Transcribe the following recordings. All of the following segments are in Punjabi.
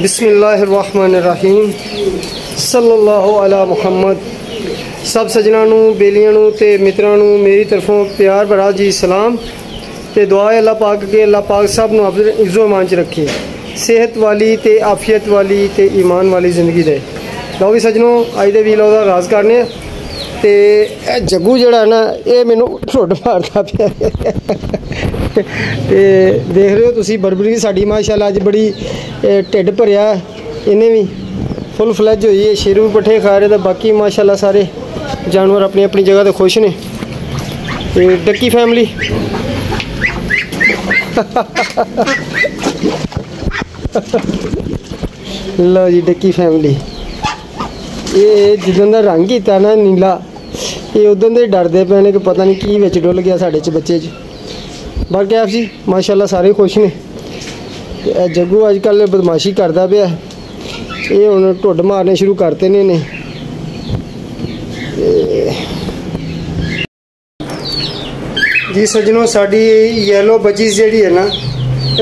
ਬਿਸਮਿਲ੍ਲਾਹਿਰਰਹਿਮਾਨਿਰਰਹੀਮ। ਸੱਲੱਲਾਹੁ ਅਲਾ ਮੁਹੰਮਦ। ਸਭ ਸਜਣਾ ਨੂੰ, ਬੇਲੀਆਂ ਨੂੰ ਤੇ ਮਿੱਤਰਾਂ ਨੂੰ ਮੇਰੀ ਤਰਫੋਂ ਪਿਆਰ ਭਰਾ ਜੀ ਸਲਾਮ ਤੇ ਦੁਆ ਹੈ ਅੱਲਾਹ ਪਾਕ ਕੇ ਅੱਲਾਹ ਪਾਕ ਸਭ ਨੂੰ ਆਪਣੇ ਇਜ਼ੋ ਇਮਾਨ ਚ ਰੱਖੇ। ਸਿਹਤ ਵਾਲੀ ਤੇ ਆਫੀਅਤ ਵਾਲੀ ਤੇ ਈਮਾਨ ਵਾਲੀ ਜ਼ਿੰਦਗੀ ਦੇ। ਲਓ ਵੀ ਸਜਣੋ, ਅੱਜ ਦੇ ਵੀਲੌਗ ਦਾ ਆਗਾਜ਼ ਕਰਨੇ ਆ। ਤੇ ਇਹ ਜੱਗੂ ਜਿਹੜਾ ਨਾ, ਇਹ ਮੈਨੂੰ ਢੁੱਡ ਮਾਰਦਾ ਪਿਆ। ਤੇ ਦੇਖ ਰਹੇ ਹੋ ਤੁਸੀਂ, ਬਰਬਰੀ ਸਾਡੀ ਮਾਸ਼ਾਅੱਲਾ ਅੱਜ ਬੜੀ ਢਿੱਡ ਭਰਿਆ। ਇਹਨੇ ਵੀ ਫੁੱਲ ਫਲੈਜ ਹੋਈ ਹੈ, ਸ਼ੇਰੂ ਵੀ ਪੱਠੇ ਖਾ ਰਹੇ ਤੇ ਬਾਕੀ ਮਾਸ਼ਾਅੱਲਾ ਸਾਰੇ ਜਾਨਵਰ ਆਪਣੀ ਆਪਣੀ ਜਗ੍ਹਾ ਤੇ ਖੁਸ਼ ਨੇ। ਤੇ ਡੱਕੀ ਫੈਮਿਲੀ ਲਓ ਜੀ, ਡੱਕੀ ਫੈਮਿਲੀ ਇਹ ਜਦੋਂ ਦਾ ਰੰਗ ਕੀਤਾ ਨਾ, ਨੀਲਾ। ਇਹ ਉਦੋਂ ਦੇ ਡਰਦੇ ਪਏ ਨੇ ਕਿ ਪਤਾ ਨਹੀਂ ਕੀ ਵਿੱਚ ਡੁੱਲ ਗਿਆ ਸਾਡੇ ਚ ਬੱਚੇ ਚ। ਬਾਕੀ ਆਪ ਜੀ, ਮਾਸ਼ਾਅੱਲਾ ਸਾਰੇ ਖੁਸ਼ ਨੇ। ਇਹ ਜੱਗੂ ਅੱਜ ਕੱਲ ਬਦਮਾਸ਼ੀ ਕਰਦਾ ਪਿਆ। ਇਹ ਹੁਣ ਢੁੱਡ ਮਾਰਨੇ ਸ਼ੁਰੂ ਕਰਤੇ ਨੇ ਨੇ ਜੀ ਸੱਜਣੋ, ਸਾਡੀ ਯੈਲੋ ਬੱਜੀਸ ਜਿਹੜੀ ਹੈ ਨਾ,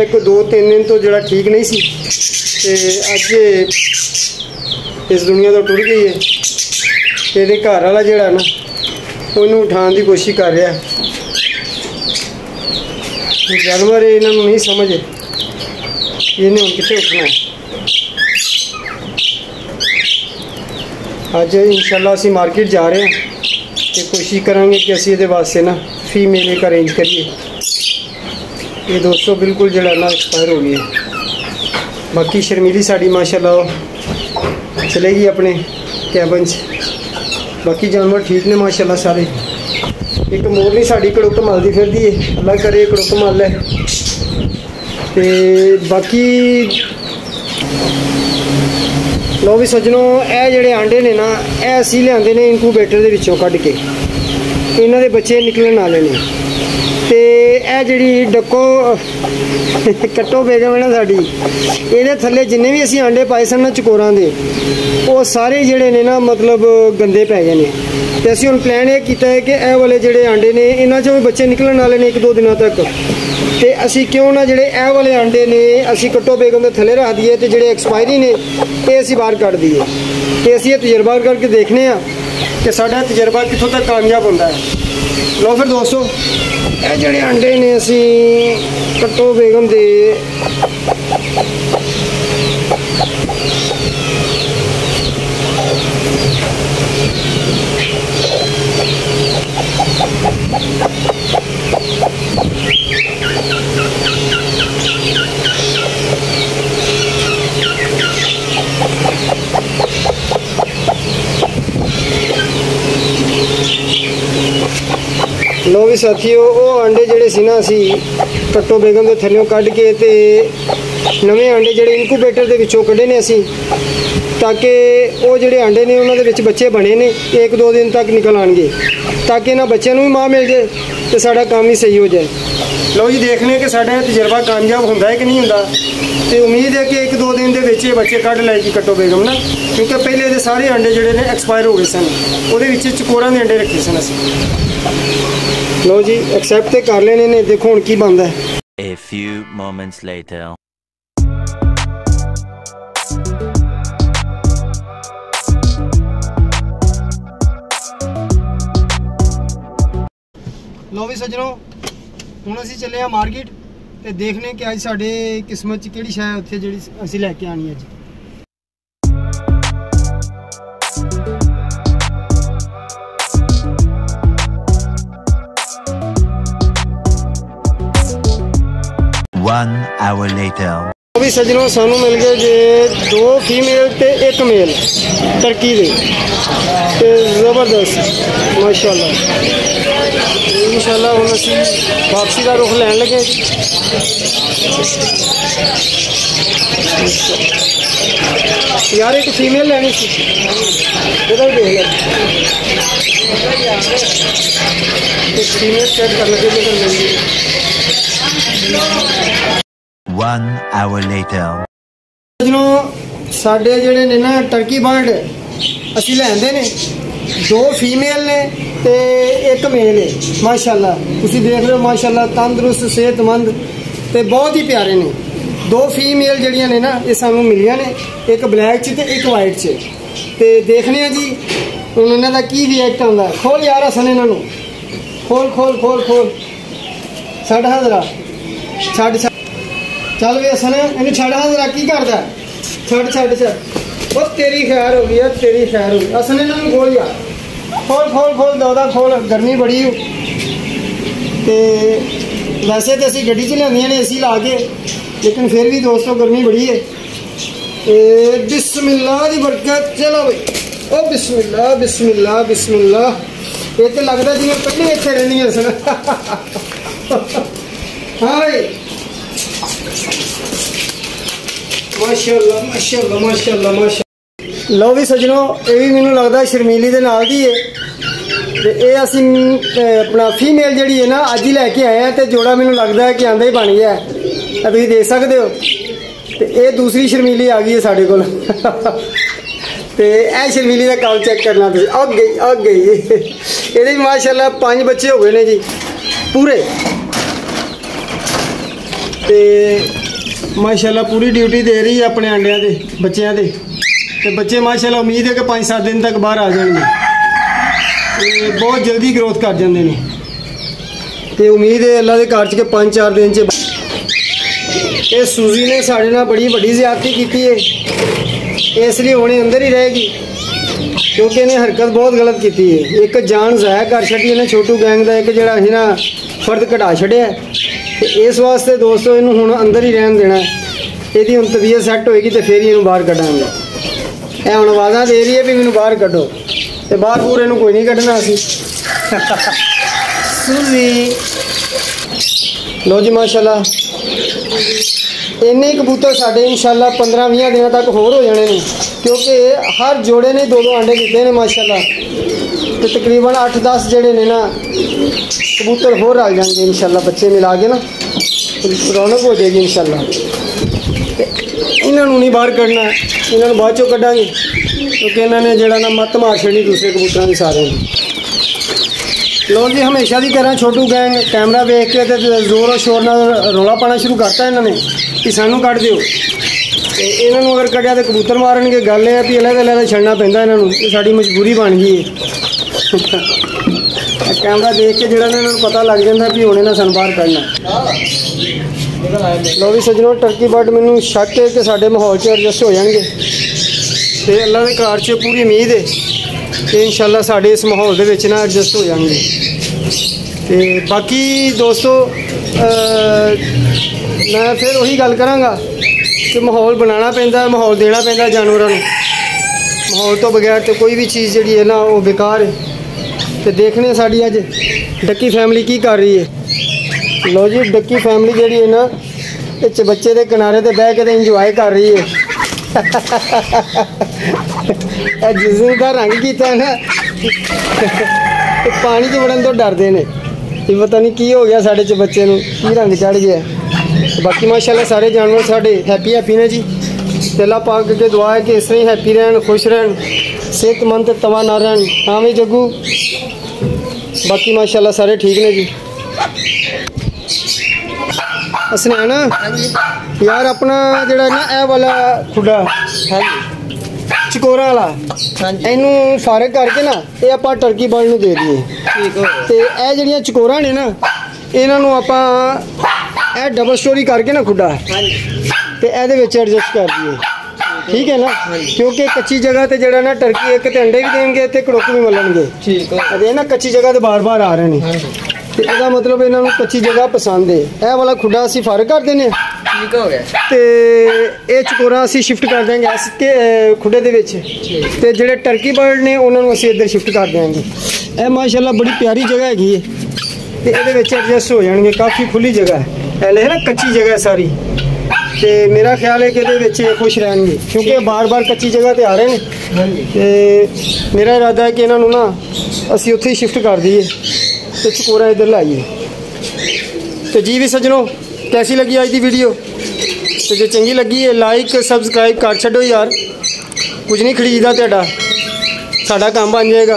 ਇੱਕ ਦੋ ਤਿੰਨ ਦਿਨ ਤੋਂ ਜਿਹੜਾ ਠੀਕ ਨਹੀਂ ਸੀ। ਤੇ ਅੱਜ ਇਹ ਇਸ ਦੁਨੀਆ ਤੋਂ ਟੁੱਟ ਗਈ ਹੈ। ਇਹਦੇ ਘਰ ਵਾਲਾ ਜਿਹੜਾ ਨਾ ਉਹਨੂੰ ਉਠਾਉਣ ਦੀ ਕੋਸ਼ਿਸ਼ ਕਰ ਰਿਹਾ। ਇਹ ਜਾਨਵਰ ਇਹਨਾਂ ਨੂੰ ਨਹੀਂ ਸਮਝੇ ਕਿ ਇਹਨੇ ਹੁਣ ਕਿੱਥੇ ਉੱਠਣਾ ਹੈ? ਅੱਜ ਇਨਸ਼ਾਅੱਲਾ ਅਸੀਂ ਮਾਰਕੀਟ ਜਾ ਰਹੇ ਹਾਂ ਤੇ ਕੋਸ਼ਿਸ਼ ਕਰਾਂਗੇ ਕਿ ਅਸੀਂ ਇਹਦੇ ਵਾਸਤੇ ਨਾ ਫੀਮੇਲ ਇੱਕ ਅਰੇਂਜ ਕਰੀਏ। ਇਹ ਦੋਸਤੋ ਬਿਲਕੁਲ ਜਿਹੜਾ ਨਾ ਐਕਸਪਾਇਰ ਹੋ ਗਈ ਹੈ। ਬਾਕੀ ਸ਼ਰਮੀਲੀ ਸਾਡੀ ਮਾਸ਼ਾਅੱਲਾ ਉਹ ਚਲੇਗੀ ਆਪਣੇ ਕੈਬਨ 'ਚ ਬਾਕੀ ਜਾਨਵਰ ਠੀਕ ਨੇ, ਮਾਸ਼ਾਅੱਲਾ ਸਾਰੇ। ਇੱਕ ਮੋਰ ਨਹੀਂ, ਸਾਡੀ ਕੜੁੱਕ ਮਲਦੀ ਫਿਰਦੀ ਏ। ਅੱਲਾ ਕਰੇ ਕੜੁੱਕ ਮਲ ਲੈ। ਤੇ ਬਾਕੀ ਲੋ ਵੀ ਸੱਜਣੋ, ਇਹ ਜਿਹੜੇ ਆਂਡੇ ਨੇ ਨਾ, ਇਹ ਅਸੀਂ ਲਿਆਂਦੇ ਨੇ ਇਨਕੂਬੇਟਰ ਦੇ ਵਿੱਚੋਂ ਕੱਢ ਕੇ। ਇਹਨਾਂ ਦੇ ਬੱਚੇ ਨਿਕਲਣ ਵਾਲੇ ਨੇ। ਤੇ ਇਹ ਜਿਹੜੀ ਡੱਕੋ, ਕੱਟੋ ਬੇਗਮ ਹੈ ਨਾ ਸਾਡੀ, ਇਹਦੇ ਥੱਲੇ ਜਿੰਨੇ ਵੀ ਅਸੀਂ ਆਂਡੇ ਪਾਏ ਸਨ ਨਾ ਚਕੋਰਾਂ ਦੇ, ਉਹ ਸਾਰੇ ਜਿਹੜੇ ਨੇ ਨਾ ਮਤਲਬ ਗੰਦੇ ਪੈ ਗਏ ਨੇ। ਤੇ ਅਸੀਂ ਹੁਣ ਪਲਾਨ ਇਹ ਕੀਤਾ ਹੈ ਕਿ ਇਹ ਵਾਲੇ ਜਿਹੜੇ ਆਂਡੇ ਨੇ, ਇਹਨਾਂ 'ਚੋਂ ਵੀ ਬੱਚੇ ਨਿਕਲਣ ਵਾਲੇ ਨੇ ਇੱਕ ਦੋ ਦਿਨਾਂ ਤੱਕ। ਤੇ ਅਸੀਂ ਕਿਉਂ ਨਾ ਜਿਹੜੇ ਇਹ ਵਾਲੇ ਆਂਡੇ ਨੇ, ਅਸੀਂ ਕੱਟੋ ਬੇਗਮ ਦੇ ਥੱਲੇ ਰੱਖ ਦਈਏ ਤੇ ਜਿਹੜੇ ਐਕਸਪਾਇਰੀ ਨੇ, ਇਹ ਅਸੀਂ ਬਾਹਰ ਕੱਢ ਦਈਏ। ਤੇ ਅਸੀਂ ਇਹ ਤਜਰਬਾ ਕਰਕੇ ਦੇਖਨੇ ਆ ਕਿ ਸਾਡਾ ਤਜਰਬਾ ਕਿੱਥੋਂ ਤੱਕ ਕਾਮਯਾਬ ਹੁੰਦਾ ਹੈ? ਲੋ ਫਿਰ ਦੋਸਤੋ, ਇਹ ਜਿਹੜੇ ਅੰਡੇ ਨੇ ਅਸੀਂ ਕੱਟੋ ਬੇਗਮ ਦੇ ਸਾਥੀਓ, ਉਹ ਆਂਡੇ ਜਿਹੜੇ ਸੀ ਨਾ ਅਸੀਂ ਕੱਟੋ ਬੇਗਮ ਦੇ ਥੱਲਿਓਂ ਕੱਢ ਕੇ ਤੇ ਨਵੇਂ ਆਂਡੇ ਜਿਹੜੇ ਇਨਕੂਬੇਟਰ ਦੇ ਵਿੱਚੋਂ ਕੱਢੇ ਨੇ ਅਸੀਂ, ਤਾਂ ਕਿ ਉਹ ਜਿਹੜੇ ਆਂਡੇ ਨੇ ਉਹਨਾਂ ਦੇ ਵਿੱਚ ਬੱਚੇ ਬਣੇ ਨੇ ਇੱਕ ਦੋ ਦਿਨ ਤੱਕ ਨਿਕਲ ਆਣਗੇ, ਤਾਂ ਕਿ ਇਹਨਾਂ ਬੱਚਿਆਂ ਨੂੰ ਵੀ ਮਾਂ ਮਿਲ ਜੇ ਤੇ ਸਾਡਾ ਕੰਮ ਹੀ ਸਹੀ ਹੋ ਜਾਏ। ਲਓ ਜੀ ਦੇਖਨੇ ਕਿ ਸਾਡਾ ਇਹ ਤਜਰਬਾ ਕਾਮਯਾਬ ਹੁੰਦਾ ਹੈ ਕਿ ਨਹੀਂ ਹੁੰਦਾ। ਤੇ ਉਮੀਦ ਹੈ ਕਿ ਇੱਕ ਦੋ ਦਿਨ ਦੇ ਵਿੱਚ ਇਹ ਬੱਚੇ ਕੱਢ ਲੈਗੀ ਕੱਟੋ ਬੇਗਮ ਨਾ ਕਿਉਂਕਿ ਪਹਿਲੇ ਦੇ ਸਾਰੇ ਆਂਡੇ ਜਿਹੜੇ ਨੇ ਐਕਸਪਾਇਰ ਹੋ ਗਏ ਸਨ। ਉਹਦੇ ਵਿੱਚ ਚਕੋਰਾਂ ਦੇ ਆਂਡੇ ਰੱਖੇ ਸਨ ਅਸੀਂ। ਲਓ ਜੀ ਐਕਸੈਪਟ ਤੇ ਕਰ ਲੈਣੇ ਨੇ ਦੇਖੋ ਹੁਣ ਕੀ ਬਣਦਾ ਹੈ। A few moments later. ਲੋ ਵੀ ਸੱਜਣੋ ਹੁਣ ਅਸੀਂ ਚੱਲੇ ਆ ਮਾਰਕੀਟ। ਤੇ ਦੇਖਨੇ ਕਿ ਅੱਜ ਸਾਡੇ ਕਿਸਮਤ 'ਚ ਕਿਹੜੀ ਸ਼ੈ ਉੱਥੇ ਜਿਹੜੀ ਅਸੀਂ ਲੈ ਕੇ ਆਣੀ ਅੱਜ One hour later. ਲਓ ਵੀ ਸੱਜਣੋ ਸਾਨੂੰ ਮਿਲ ਗਏ ਜੇ ਦੋ ਫੀਮੇਲ ਤੇ ਇੱਕ ਮੇਲ ਟਰਕੀ ਦੇ ਤੇ ਜ਼ਬਰਦਸਤ ਮਾਸ਼ਾਅੱਲਾ ਇਨਸ਼ਾਅੱਲਾ ਹੁਣ ਅਸੀਂ ਵਾਪਸੀ ਦਾ ਰੁਖ ਲੈਣ ਲੱਗੇ ਜੀ ਯਾਰ ਇੱਕ ਫੀਮੇਲ ਲੈਣੀ ਸੀ ਇਹਦਾ ਵੀ ਦੇਖ ਲੈ ਇੱਕ ਫੀਮੇਲ ਚੈੱਕ ਕਰ ਲਗੇ ਜੇ ਮਿਲ ਗਈ One hour later. ਜਦੋਂ ਸਾਡੇ ਜਿਹੜੇ ਨੇ ਨਾ ਟਰਕੀ ਬਰਡ ਅਸੀਂ ਲੈਂਦੇ ਨੇ। ਦੋ ਫੀਮੇਲ ਨੇ ਤੇ ਇੱਕ ਮੇਲ ਹੈ ਮਾਸ਼ਾਅੱਲਾ। ਤੁਸੀਂ ਦੇਖ ਰਹੇ ਹੋ ਮਾਸ਼ਾਅੱਲਾ, ਤੰਦਰੁਸਤ, ਸਿਹਤਮੰਦ ਤੇ ਬਹੁਤ ਹੀ ਪਿਆਰੇ ਨੇ। ਦੋ ਫੀਮੇਲ ਜਿਹੜੀਆਂ ਨੇ ਨਾ, ਇਹ ਸਾਨੂੰ ਮਿਲੀਆਂ ਨੇ, ਇੱਕ ਬਲੈਕ 'ਚ ਤੇ ਇੱਕ ਵਾਈਟ 'ਚ। ਤੇ ਦੇਖਨੇ ਆ ਜੀ, ਹੁਣ ਇਹਨਾਂ ਦਾ ਕੀ ਰਿਐਕਟ ਆਉਂਦਾ। ਖੋਲ ਯਾਰ, ਹਸਨ ਇਹਨਾਂ ਨੂੰ। ਖੋਲ ਖੋਲ ਖੋਲ ਖੋਲ। ਛੱਡ ਹਾਜ਼ਰਾ। ਛੱਡ ਛੱਡ। ਚੱਲ ਵੀ ਅਸਨ ਇਹਨੂੰ ਛੱਡ ਹਾਜ਼ਰਾ ਕੀ ਕਰਦਾ? ਛੱਡ ਛੱਡ ਛੱਡ। ਉਹ ਤੇਰੀ ਖੈਰ ਹੋ ਗਈ ਆ, ਤੇਰੀ ਖੈਰ ਹੋ ਗਈ। ਹਸਨ ਇਹਨਾਂ ਨੂੰ ਖੋਲ ਖੋਲ ਖੋਲ ਖੋਲ ਦੋਦਾ ਖੋਲ, ਗਰਮੀ ਬੜੀ ਹੋ ਤੇ ਵੈਸੇ ਤੇ ਅਸੀਂ ਗੱਡੀ 'ਚ ਲਿਆਂਦੀਆਂ ਨੇ ਏਸੀ ਲਾ ਕੇ, ਲੇਕਿਨ ਫਿਰ ਵੀ ਦੋਸਤੋ ਗਰਮੀ ਬੜੀ ਹੈ ਤੇ ਬਿਸਮਿਲ੍ਲਾ ਦੀ ਬਰਕਤ, ਚਲੋ ਬਈ। ਓ ਬਿਸਮਿਲ੍ਲਾ ਬਿਸਮਿਲ੍ਲਾ ਬਿਸਮਿਲ੍ਲਾ। ਇਹ ਤੇ ਲੱਗਦਾ ਜਿਵੇਂ ਪਹਿਲੇ ਇੱਥੇ ਰਹਿੰਦੀਆਂ ਸਨ। ਹਾਂ ਬਈ। ਮਾਸ਼ਾਅੱਲਾ ਮਾਸ਼ਾਅੱਲਾ ਮਾਸ਼ਾਅੱਲਾ ਮਾਸ਼ਾਅੱਲਾ। ਲਓ ਵੀ ਸਜਣੋ ਇਹ ਵੀ ਮੈਨੂੰ ਲੱਗਦਾ ਸ਼ਰਮੀਲੀ ਦੇ ਨਾਲ ਦੀ ਹੈ ਤੇ ਇਹ ਅਸੀਂ ਅਹ, ਆਪਣਾ ਫੀਮੇਲ ਜਿਹੜੀ ਹੈ ਨਾ ਅੱਜ ਹੀ ਲੈ ਕੇ ਆਏ ਆ ਤੇ ਜੋੜਾ ਮੈਨੂੰ ਲੱਗਦਾ ਹੈ ਕਿ ਆਂਦਾ ਹੀ ਬਣ ਗਿਆ ਹੈ। ਤੁਸੀਂ ਦੇਖ ਸਕਦੇ ਹੋ। ਤੇ ਇਹ ਦੂਸਰੀ ਸ਼ਰਮੀਲੀ ਆ ਗਈ ਹੈ ਸਾਡੇ ਕੋਲ। ਤੇ ਇਹ ਸ਼ਰਮੀਲੀ ਦਾ ਕੰਮ ਚੈੱਕ ਕਰਨਾ ਤੁਸੀਂ। ਆ ਗਈ ਆ ਗਈ ਇਹਦੇ ਵੀ ਮਾਸ਼ਾਅੱਲਾ ਪੰਜ ਬੱਚੇ ਹੋ ਗਏ ਨੇ ਜੀ। ਪੂਰੇ। ਤੇ ਮਾਸ਼ਾਅੱਲਾ ਪੂਰੀ ਡਿਊਟੀ ਦੇ ਰਹੀ ਹੈ ਆਪਣੇ ਆਂਡਿਆਂ ਦੇ, ਬੱਚਿਆਂ ਦੇ। ਤੇ ਬੱਚੇ ਮਾਸ਼ਾਅੱਲਾ ਉਮੀਦ ਹੈ ਕਿ 5-7 ਦਿਨ ਤੱਕ ਬਾਹਰ ਆ ਜਾਣਗੇ। ਤੇ ਬਹੁਤ ਜਲਦੀ ਗਰੋਥ ਕਰ ਜਾਂਦੇ ਨੇ। ਤੇ ਉਮੀਦ ਹੈ ਅੱਲਾ ਦੇ ਘਰ ਚ ਕਿ 5-4 ਦਿਨ ਚ ਇਹ ਸੂਜ਼ੀ ਨੇ ਸਾਡੇ ਨਾਲ ਬੜੀ ਵੱਡੀ ਜ਼ਿਆਦਤੀ ਕੀਤੀ ਹੈ ਇਸ ਲਈ ਹੁਣੇ ਅੰਦਰ ਹੀ ਰਹੇਗੀ, ਕਿਉਂਕਿ ਇਹਨੇ ਹਰਕਤ ਬਹੁਤ ਗਲਤ ਕੀਤੀ ਹੈ ਇੱਕ ਜਾਨ ਜ਼ਾਇਆ ਕਰ ਛੱਡੀ ਇਹਨੇ ਛੋਟੂ ਗੈਂਗ ਦਾ, ਇੱਕ ਜਿਹੜਾ ਸੀ ਨਾ ਫਰਦ ਘਟਾ ਛੱਡਿਆ। ਤੇ ਇਸ ਵਾਸਤੇ ਦੋਸਤੋ ਇਹਨੂੰ ਹੁਣ ਅੰਦਰ ਹੀ ਰਹਿਣ ਦੇਣਾ। ਇਹਦੀ ਹੁਣ ਤਬੀਅਤ ਸੈੱਟ ਹੋਏਗੀ ਤੇ ਫਿਰ ਹੀ ਇਹਨੂੰ ਬਾਹਰ ਕੱਢਾਂਗੇ। ਇਹ ਹੁਣ ਆਵਾਜ਼ਾਂ ਦੇ ਰਹੀ ਹੈ ਵੀ ਮੈਨੂੰ ਬਾਹਰ ਕੱਢੋ। ਤੇ ਬਾਹਰ ਪੂਰੇ ਨੂੰ ਕੋਈ ਨਹੀਂ ਕੱਢਣਾ ਅਸੀਂ। ਸੂਜ਼ੀ ਲੋ ਜੀ ਮਾਸ਼ਾਅੱਲਾ। ਇੰਨੇ ਕਬੂਤਰ ਸਾਡੇ ਇਨਸ਼ਾਅੱਲਾ 15-20 ਦਿਨਾਂ ਤੱਕ ਹੋਰ ਹੋ ਜਾਣੇ ਨੇ। ਕਿਉਂਕਿ ਹਰ ਜੋੜੇ ਨੇ ਦੋ ਦੋ ਆਂਡੇ ਦਿੱਤੇ ਨੇ ਮਾਸ਼ਾਅੱਲਾ। ਤੇ ਤਕਰੀਬਨ 8-10 ਜਿਹੜੇ ਨੇ ਨਾ ਕਬੂਤਰ ਹੋਰ ਆ ਜਾਣਗੇ ਇਨਸ਼ਾਅੱਲਾ, ਬੱਚੇ ਮਿਲਾ ਕੇ ਨਾ। ਰੌਣਕ ਹੋ ਜਾਏਗੀ ਇਨਸ਼ਾਅੱਲਾ। ਤੇ ਇਹਨਾਂ ਨੂੰ ਨਹੀਂ ਬਾਹਰ ਕੱਢਣਾ, ਇਹਨਾਂ ਨੂੰ ਬਾਅਦ ਚੋਂ ਕੱਢਾਂਗੇ, ਕਿਉਂਕਿ ਇਹਨਾਂ ਨੇ ਜਿਹੜਾ ਨਾ ਮੱਤ ਮਾਰ ਛੱਡਣੀ ਦੂਸਰੇ ਕਬੂਤਰਾਂ ਦੀ ਸਾਰਿਆਂ ਦੀ। ਲੋ ਜੀ, ਹਮੇਸ਼ਾ ਦੀ ਤਰ੍ਹਾਂ ਛੋਟੂ ਗੈਂਗ ਕੈਮਰਾ ਵੇਖ ਕੇ ਤੇ ਜ਼ੋਰ ਸ਼ੋਰ ਨਾਲ ਰੋਲਾ ਪਾਣਾ ਸ਼ੁਰੂ ਕਰਤਾ ਇਹਨਾਂ ਨੇ ਕਿ ਸਾਨੂੰ ਕੱਢ ਦਿਓ। ਤੇ ਇਹਨਾਂ ਨੂੰ ਅਗਰ ਕੱਢਿਆ ਤੇ ਕਬੂਤਰ ਮਾਰਨਗੇ। ਗੱਲ ਇਹ ਆ ਵੀ ਅਲੱਗ ਅਲੱਗ ਛੱਡਣਾ ਪੈਂਦਾ ਇਹਨਾਂ ਨੂੰ ਇਹ ਸਾਡੀ ਮਜਬੂਰੀ ਬਣ ਗਈ ਹੈ ਕੈਮਰਾ ਦੇਖ ਕੇ ਜਿਹੜਾ ਨਾ ਇਹਨਾਂ ਨੂੰ ਪਤਾ ਲੱਗ ਜਾਂਦਾ ਵੀ ਹੁਣ ਨਾ ਸਾਨੂੰ ਬਾਹਰ ਕੱਢਣਾ। ਲੋ ਵੀ ਸਜਣੋ ਟਰਕੀ ਬਰਡ ਮੈਨੂੰ ਸ਼ੱਕ ਹੈ ਕਿ ਸਾਡੇ ਮਾਹੌਲ 'ਚ ਐਡਜਸਟ ਹੋ ਜਾਣਗੇ। ਤੇ ਅੱਲਾ ਦੇ ਕਾਰ 'ਚ ਪੂਰੀ ਉਮੀਦ ਹੈ ਕਿ ਇਨਸ਼ਾਅੱਲਾ ਸਾਡੇ ਇਸ ਮਾਹੌਲ ਦੇ ਵਿੱਚ ਨਾ ਐਡਜਸਟ ਹੋ ਜਾਣਗੇ। ਤੇ ਬਾਕੀ ਦੋਸਤੋ ਮੈਂ ਫਿਰ ਉਹੀ ਗੱਲ ਕਰਾਂਗਾ ਕਿ ਮਾਹੌਲ ਬਣਾਉਣਾ ਪੈਂਦਾ, ਮਾਹੌਲ ਦੇਣਾ ਪੈਂਦਾ ਜਾਨਵਰਾਂ ਨੂੰ। ਮਾਹੌਲ ਤੋਂ ਬਗੈਰ ਤੇ ਕੋਈ ਵੀ ਚੀਜ਼ ਜਿਹੜੀ ਹੈ ਨਾ ਉਹ ਬੇਕਾਰ ਹੈ ਤੇ ਦੇਖਣੇ ਸਾਡੀ ਅੱਜ ਡੱਕੀ ਫੈਮਿਲੀ ਕੀ ਕਰ ਰਹੀ ਹੈ। ਲੋ ਜੀ, ਡੱਕੀ ਫੈਮਿਲੀ ਜਿਹੜੀ ਹੈ ਨਾ ਇਹ 'ਚ ਬੱਚੇ ਦੇ ਕਿਨਾਰੇ ਤੇ ਬਹਿ ਕੇ ਤੇ ਇੰਜੋਏ ਕਰ ਰਹੀ ਹੈ। ਇਹ ਜਿਸਮ ਦਾ ਰੰਗ ਕੀਤਾ ਨਾ ਪਾਣੀ 'ਚ ਵੜਨ ਤੋਂ ਡਰਦੇ ਨੇ। ਇਹ ਪਤਾ ਨਹੀਂ ਕੀ ਹੋ ਗਿਆ ਸਾਡੇ 'ਚ ਬੱਚੇ ਨੂੰ, ਕੀ ਰੰਗ ਚੜ ਗਿਆ। ਬਾਕੀ ਮਾਸ਼ਾਅੱਲਾ ਸਾਰੇ ਜਾਨਵਰ ਸਾਡੇ ਹੈਪੀ ਹੈਪੀ ਨੇ ਜੀ। ਤੇ ਅੱਲਾਹ ਪਾਕ ਅੱਗੇ ਦੁਆ ਹੈ ਕਿ ਇਸ ਤਰ੍ਹਾਂ ਹੀ ਹੈਪੀ ਰਹਿਣ, ਖੁਸ਼ ਰਹਿਣ, ਸਿਹਤਮੰਦ ਤਵਾ ਨਾ ਰਹਿਣ ਹਾਂ ਵੀ ਜੱਗੂ। ਬਾਕੀ ਮਾਸ਼ਾਅੱਲਾ ਸਾਰੇ ਠੀਕ ਨੇ ਜੀ। ਅਸਨਾਨ ਯਾਰ ਆਪਣਾ ਜਿਹੜਾ ਨਾ ਇਹ ਵਾਲਾ ਖੁੱਡਾ ਚਕੋਰਾ ਵਾਲਾ ਇਹਨੂੰ ਫਾਰਗ ਕਰਕੇ ਨਾ ਇਹ ਆਪਾਂ ਟਰਕੀ ਬਰਡ ਨੂੰ ਦੇ ਦਈਏ। ਠੀਕ ਹੋ ਤੇ ਇਹ ਜਿਹੜੀਆਂ ਚਕੋਰਾਂ ਨੇ ਨਾ ਇਹਨਾਂ ਨੂੰ ਆਪਾਂ ਇਹ ਡਬਲ ਸਟੋਰੀ ਕਰਕੇ ਨਾ ਖੁੱਡਾ। ਹਾਂਜੀ। ਤੇ ਇਹਦੇ ਵਿੱਚ ਐਡਜਸਟ ਕਰ ਦਈਏ। ਠੀਕ ਹੈ ਨਾ? ਕਿਉਂਕਿ ਕੱਚੀ ਜਗ੍ਹਾ ਤੇ ਜਿਹੜਾ ਨਾ ਟਰਕੀ ਇੱਕ ਤੇ ਅੰਡੇ ਵੀ ਦੇਣਗੇ ਤੇ ਕੜੋਕ ਵੀ ਮਲਣਗੇ। ਠੀਕ ਹੋ। ਇਹ ਨਾ ਕੱਚੀ ਜਗ੍ਹਾ ਤੇ ਬਾਰ-ਬਾਰ ਆ ਰਹੇ ਨੇ। ਤੇ ਇਹਦਾ ਮਤਲਬ ਇਹਨਾਂ ਨੂੰ ਕੱਚੀ ਜਗ੍ਹਾ ਪਸੰਦ ਹੈ ਇਹ ਵਾਲਾ ਖੁੱਡਾ ਅਸੀਂ ਫਾਰਗ ਕਰ ਹਾਂ। ਠੀਕ ਹੋ ਗਿਆ। ਤੇ ਇਹ ਚਕੋਰਾ ਅਸੀਂ ਸ਼ਿਫਟ ਕਰ ਦਿਆਂਗੇ ਇਸ ਅਹ, ਖੁੱਡੇ ਦੇ ਵਿੱਚ। ਤੇ ਜਿਹੜੇ ਟਰਕੀ ਬਰਡ ਨੇ ਉਹਨਾਂ ਨੂੰ ਅਸੀਂ ਇੱਧਰ ਸ਼ਿਫਟ ਕਰ ਦਿਆਂਗੇ। ਇਹ ਮਾਸ਼ਾਅੱਲਾ ਬੜੀ ਪਿਆਰੀ ਜਗ੍ਹਾ ਹੈਗੀ ਹੈ ਤੇ ਇਹਦੇ ਵਿੱਚ ਐਡਜਸਟ ਹੋ ਜਾਣਗੇ। ਕਾਫੀ ਖੁੱਲੀ ਜਗ੍ਹਾ ਹੈ। ਹਲੇ ਹੈ ਨਾ ਕੱਚੀ ਜਗ੍ਹਾ ਹੈ ਸਾਰੀ। ਤੇ ਮੇਰਾ ਖਿਆਲ ਹੈ ਕਿ ਇਹਦੇ ਵਿੱਚ ਇਹ ਖੁਸ਼ ਰਹਿਣਗੇ ਕਿਉਂਕਿ ਬਾਰ-ਬਾਰ ਕੱਚੀ ਜਗ੍ਹਾ ਤੇ ਆ ਰਹੇ ਨੇ। ਤੇ ਮੇਰਾ ਇਰਾਦਾ ਹੈ ਕਿ ਇਹਨਾਂ ਨੂੰ ਨਾ ਅਸੀਂ ਉੱਥੇ ਹੀ ਸ਼ਿਫਟ ਕਰ ਦਈਏ ਤੇ ਚਕੋਰਾ ਇੱਧਰ ਲਾਈਏ। ਤੇ ਜੀ ਵੀ ਸੱਜਣੋ ਕੈਸੀ ਲੱਗੀ ਅੱਜ ਦੀ ਵੀਡੀਓ ਤੇ ਜੇ ਚੰਗੀ ਲੱਗੀ ਹੈ ਲਾਈਕ ਸਬਸਕ੍ਰਾਈਬ ਕਰ ਛੱਡੋ ਯਾਰ। ਕੁਝ ਨਹੀਂ ਖਰੀਦਦਾ ਤੁਹਾਡਾ। ਸਾਡਾ ਕੰਮ ਬਣ ਜਾਏਗਾ।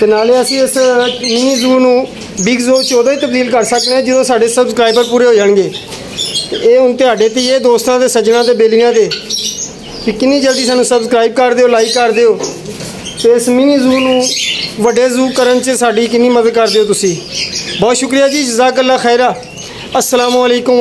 ਤੇ ਨਾਲੇ ਅਸੀਂ ਇਸ ਮਿਨੀ ਜ਼ੂ ਨੂੰ ਬਿਗ ਜ਼ੂ 14 ਹੀ ਤਬਦੀਲ ਕਰ ਸਕਦੇ ਹਾਂ ਜਦੋਂ ਸਾਡੇ ਸਬਸਕ੍ਰਾਈਬਰ ਪੂਰੇ ਹੋ ਜਾਣਗੇ। ਤੇ ਇਹ ਹੁਣ ਤੁਹਾਡੇ ਤੇ ਹੀ, ਇਹ ਦੋਸਤਾਂ ਦੇ, ਸੱਜਣਾ ਤੇ ਬੇਲੀਆਂ ਦੇ। ਕਿ ਕਿੰਨੀ ਜਲਦੀ ਸਾਨੂੰ ਸਬਸਕ੍ਰਾਈਬ ਕਰ ਦਿਓ ਲਾਈਕ ਕਰ ਦਿਓ। ਤੇ ਇਸ ਮਿਨੀ ਜ਼ੂ ਨੂੰ, ਵੱਡੇ ਜ਼ੂ ਕਰਨ 'ਚ ਸਾਡੀ ਕਿੰਨੀ ਮਦਦ ਕਰ ਦਿਓ ਤੁਸੀਂ। ਬਹੁਤ ਸ਼ੁਕਰੀਆ ਜੀ ਜਜ਼ਾਕੱਲਾ ਖੈਰਾ। ਅਸਲਾਮੁ ਅਲੈਕੁਮ